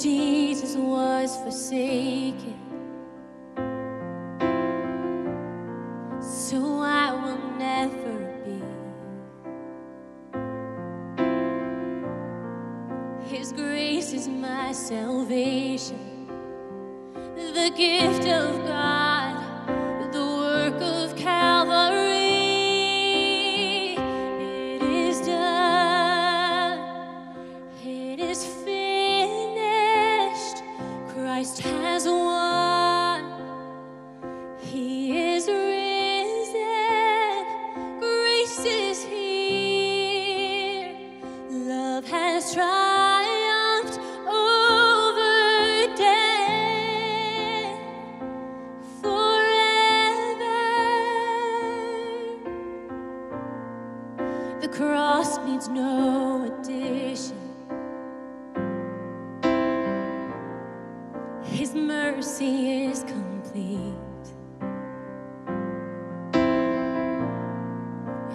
Jesus was forsaken. So I will never be. His grace is my salvation, the gift of God,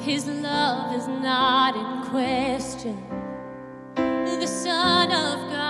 His love is not in question. The Son of God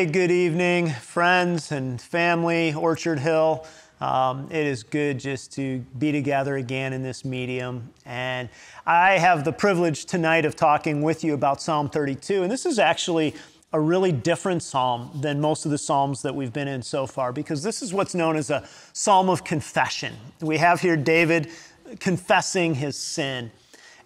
Hey, good evening, friends and family, Orchard Hill. Um, it is good just to be together again in this medium. And I have the privilege tonight of talking with you about Psalm 32. And this is actually a really different psalm than most of the psalms that we've been in so far because this is what's known as a psalm of confession. We have here David confessing his sin.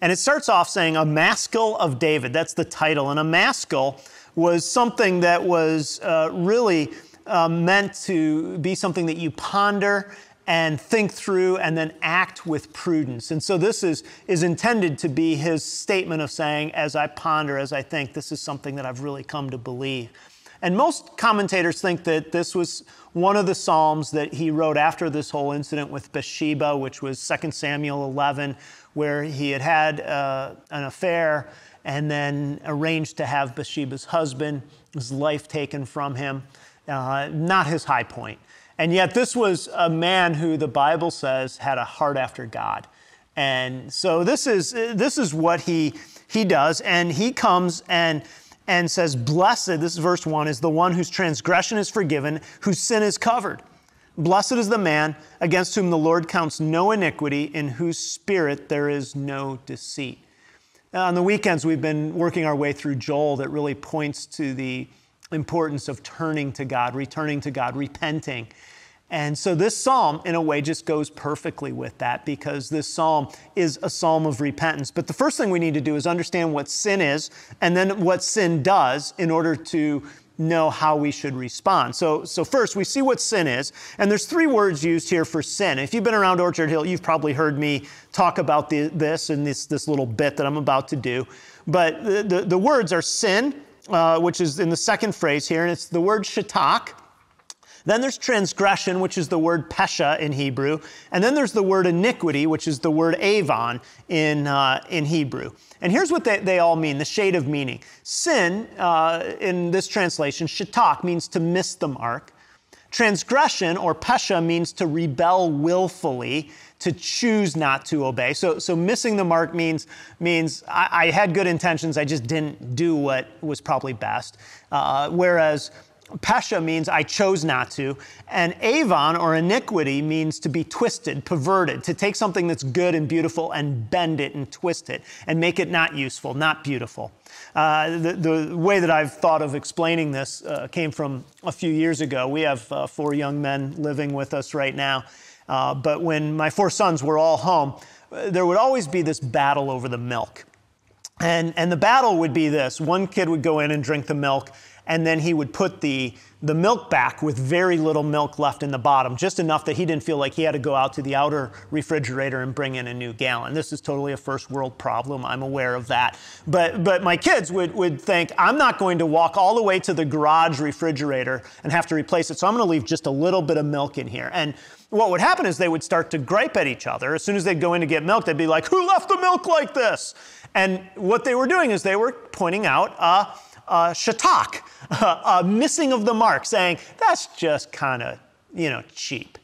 And it starts off saying, A Maskil of David. That's the title. And a maskil was something that was uh, really uh, meant to be something that you ponder and think through and then act with prudence. And so this is, is intended to be his statement of saying, as I ponder, as I think, this is something that I've really come to believe. And most commentators think that this was one of the Psalms that he wrote after this whole incident with Bathsheba, which was 2 Samuel 11, where he had had uh, an affair and then arranged to have Bathsheba's husband, his life taken from him. Uh, not his high point. And yet, this was a man who the Bible says had a heart after God. And so, this is, this is what he, he does. And he comes and and says, Blessed, this is verse 1, is the one whose transgression is forgiven, whose sin is covered. Blessed is the man against whom the Lord counts no iniquity, in whose spirit there is no deceit. Now, on the weekends, we've been working our way through Joel that really points to the importance of turning to God, returning to God, repenting. And so this psalm, in a way, just goes perfectly with that because this psalm is a psalm of repentance. But the first thing we need to do is understand what sin is and then what sin does in order to know how we should respond. So, so first, we see what sin is, and there's three words used here for sin. If you've been around Orchard Hill, you've probably heard me talk about the, this and this, this little bit that I'm about to do. But the, the, the words are sin, uh, which is in the second phrase here, and it's the word shatak, then there's transgression, which is the word pesha in Hebrew. And then there's the word iniquity, which is the word avon in, uh, in Hebrew. And here's what they, they all mean the shade of meaning. Sin, uh, in this translation, shatak, means to miss the mark. Transgression, or pesha, means to rebel willfully, to choose not to obey. So, so missing the mark means, means I, I had good intentions, I just didn't do what was probably best. Uh, whereas Pesha means I chose not to. And avon or iniquity means to be twisted, perverted, to take something that's good and beautiful and bend it and twist it and make it not useful, not beautiful. Uh, the, the, way that I've thought of explaining this uh, came from a few years ago. We have uh, four young men living with us right now. Uh, but when my four sons were all home, uh, there would always be this battle over the milk. And, and the battle would be this one kid would go in and drink the milk and then he would put the, the milk back with very little milk left in the bottom, just enough that he didn't feel like he had to go out to the outer refrigerator and bring in a new gallon. This is totally a first world problem. I'm aware of that. But, but my kids would, would think, I'm not going to walk all the way to the garage refrigerator and have to replace it, so I'm going to leave just a little bit of milk in here. And what would happen is they would start to gripe at each other. As soon as they'd go in to get milk, they'd be like, Who left the milk like this? And what they were doing is they were pointing out, uh, uh, shatak, uh, missing of the mark, saying that's just kind of, you know, cheap.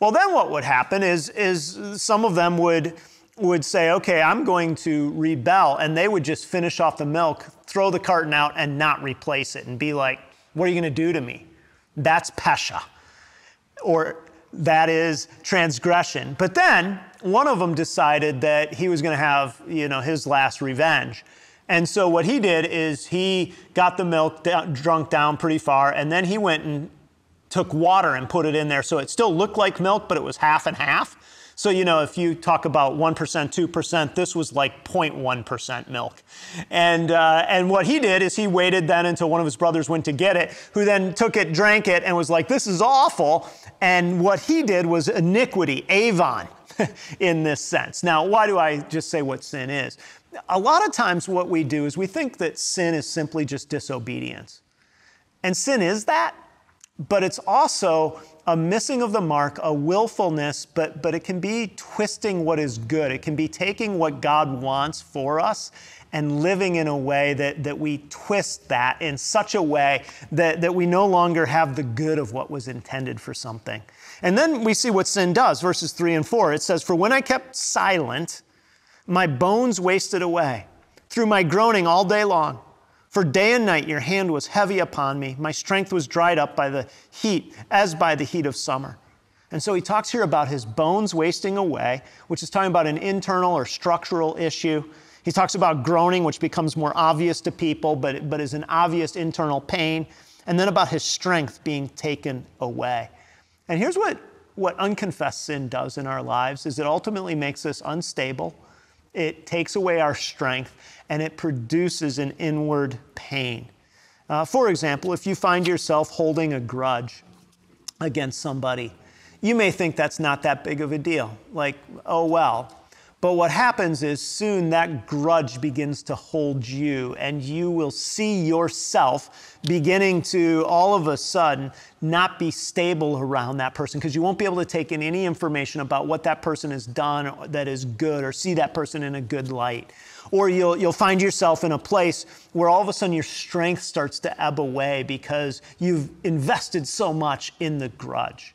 Well, then what would happen is, is some of them would, would say, okay, I'm going to rebel, and they would just finish off the milk, throw the carton out, and not replace it, and be like, what are you going to do to me? That's pesha. Or that is transgression. But then one of them decided that he was going to have, you know, his last revenge. And so what he did is he got the milk down, drunk down pretty far, and then he went and took water and put it in there so it still looked like milk, but it was half and half. So, you know, if you talk about 1%, 2%, this was like 0.1% milk. And, uh, and what he did is he waited then until one of his brothers went to get it, who then took it, drank it, and was like, this is awful. And what he did was iniquity, avon, in this sense. Now, why do I just say what sin is? a lot of times what we do is we think that sin is simply just disobedience. And sin is that, but it's also a missing of the mark, a willfulness, but, but it can be twisting what is good. It can be taking what God wants for us and living in a way that, that we twist that in such a way that, that we no longer have the good of what was intended for something. And then we see what sin does, verses 3 and 4. It says, For when I kept silent, my bones wasted away through my groaning all day long. For day and night your hand was heavy upon me. My strength was dried up by the heat, as by the heat of summer. And so he talks here about his bones wasting away, which is talking about an internal or structural issue. He talks about groaning, which becomes more obvious to people, but, but is an obvious internal pain. And then about his strength being taken away. And here's what, what unconfessed sin does in our lives is it ultimately makes us unstable it takes away our strength, and it produces an inward pain. Uh, for example, if you find yourself holding a grudge against somebody, you may think that's not that big of a deal. Like, oh well. But what happens is soon that grudge begins to hold you, and you will see yourself beginning to all of a sudden not be stable around that person because you won't be able to take in any information about what that person has done that is good or see that person in a good light. Or you'll, you'll find yourself in a place where all of a sudden your strength starts to ebb away because you've invested so much in the grudge.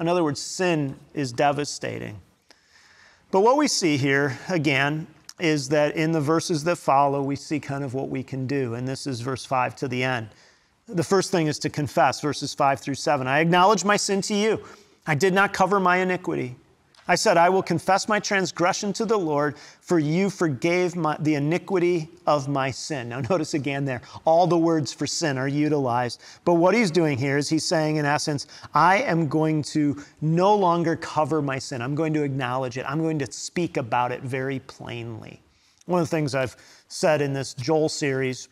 In other words, sin is devastating. But what we see here, again, is that in the verses that follow, we see kind of what we can do. And this is verse 5 to the end. The first thing is to confess, verses 5 through 7. I acknowledge my sin to you. I did not cover my iniquity. I said, I will confess my transgression to the Lord, for you forgave my, the iniquity of my sin. Now, notice again there, all the words for sin are utilized. But what he's doing here is he's saying, in essence, I am going to no longer cover my sin. I'm going to acknowledge it. I'm going to speak about it very plainly. One of the things I've said in this Joel series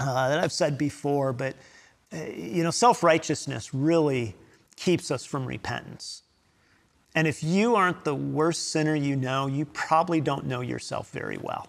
uh, that I've said before, but uh, you know, self righteousness really keeps us from repentance. And if you aren't the worst sinner you know, you probably don't know yourself very well.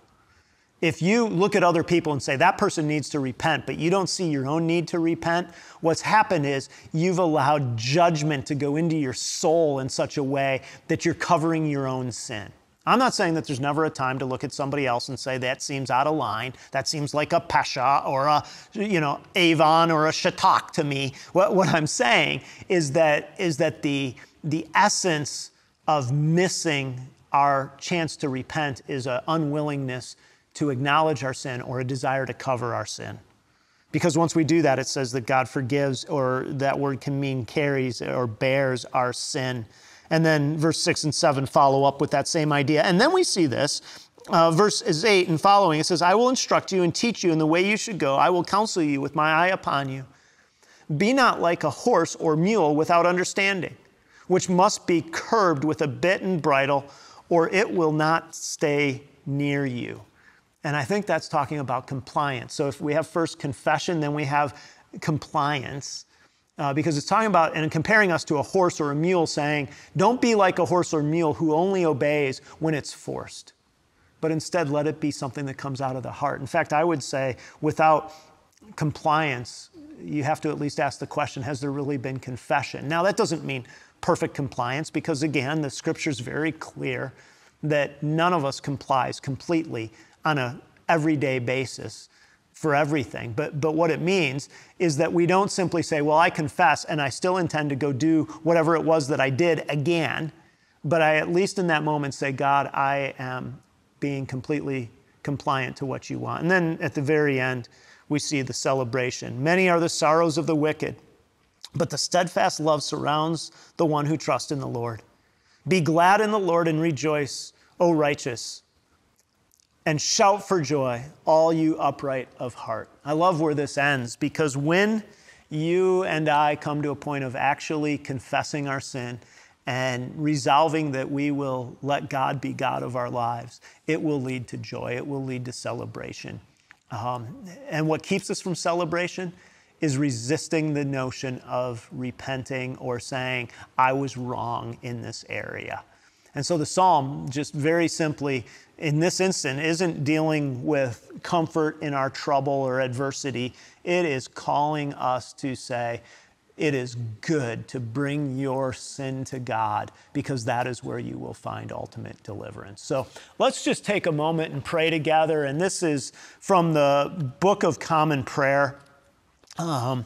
If you look at other people and say that person needs to repent, but you don't see your own need to repent, what's happened is you've allowed judgment to go into your soul in such a way that you're covering your own sin. I'm not saying that there's never a time to look at somebody else and say that seems out of line. That seems like a Pesha or a, you know, Avon or a Shatak to me. What, what I'm saying is that is that the the essence of missing our chance to repent is an unwillingness to acknowledge our sin or a desire to cover our sin. Because once we do that, it says that God forgives, or that word can mean carries or bears our sin. And then verse 6 and 7 follow up with that same idea. And then we see this. Uh, verse 8 and following, it says, I will instruct you and teach you in the way you should go. I will counsel you with my eye upon you. Be not like a horse or mule without understanding which must be curbed with a bit and bridle, or it will not stay near you. And I think that's talking about compliance. So if we have first confession, then we have compliance. Uh, because it's talking about and comparing us to a horse or a mule, saying, Don't be like a horse or mule who only obeys when it's forced, but instead let it be something that comes out of the heart. In fact, I would say without compliance, you have to at least ask the question Has there really been confession? Now, that doesn't mean perfect compliance because, again, the scripture is very clear that none of us complies completely on a everyday basis for everything. But, but what it means is that we don't simply say, Well, I confess and I still intend to go do whatever it was that I did again. But I, at least in that moment, say, God, I am being completely compliant to what you want. And then at the very end, we see the celebration. Many are the sorrows of the wicked but the steadfast love surrounds the one who trusts in the Lord. Be glad in the Lord and rejoice, O righteous, and shout for joy, all you upright of heart. I love where this ends because when you and I come to a point of actually confessing our sin and resolving that we will let God be God of our lives, it will lead to joy, it will lead to celebration. Um, and what keeps us from celebration is resisting the notion of repenting or saying, I was wrong in this area. And so the psalm, just very simply, in this instant, isn't dealing with comfort in our trouble or adversity. It is calling us to say, it is good to bring your sin to God because that is where you will find ultimate deliverance. So let's just take a moment and pray together. And this is from the Book of Common Prayer. Um,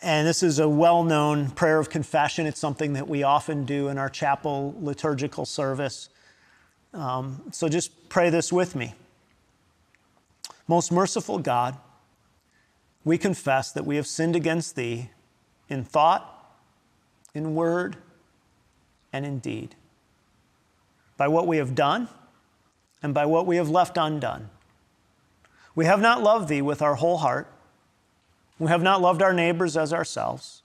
and this is a well known prayer of confession. It's something that we often do in our chapel liturgical service. Um, so just pray this with me. Most merciful God, we confess that we have sinned against Thee in thought, in word, and in deed, by what we have done and by what we have left undone. We have not loved Thee with our whole heart we have not loved our neighbors as ourselves.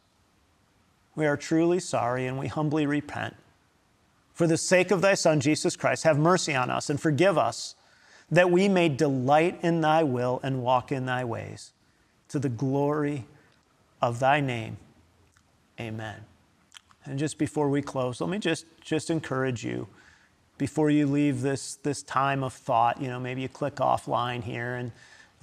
We are truly sorry and we humbly repent. For the sake of thy Son, Jesus Christ, have mercy on us and forgive us, that we may delight in thy will and walk in thy ways, to the glory of thy name. Amen. And just before we close, let me just, just encourage you before you leave this, this time of thought, you know, maybe you click offline here and,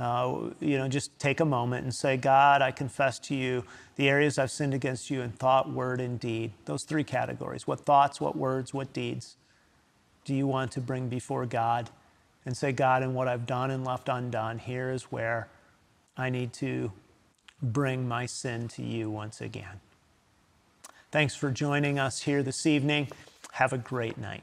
uh, you know, just take a moment and say, God, I confess to you the areas I've sinned against you in thought, word, and deed. Those three categories what thoughts, what words, what deeds do you want to bring before God? And say, God, in what I've done and left undone, here is where I need to bring my sin to you once again. Thanks for joining us here this evening. Have a great night.